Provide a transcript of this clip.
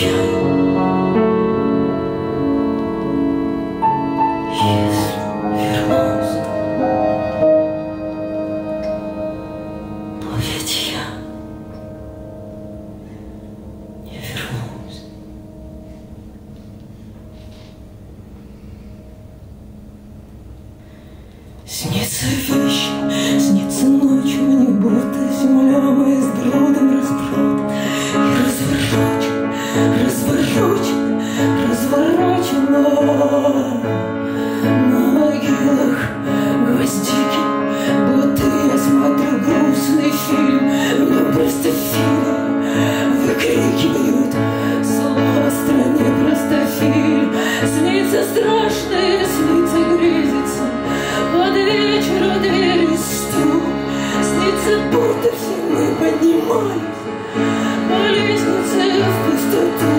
Yeah. страшные сны, грезится. Под вечер дверью стук Снится, будто все мы поднимались По лестнице в пустоту.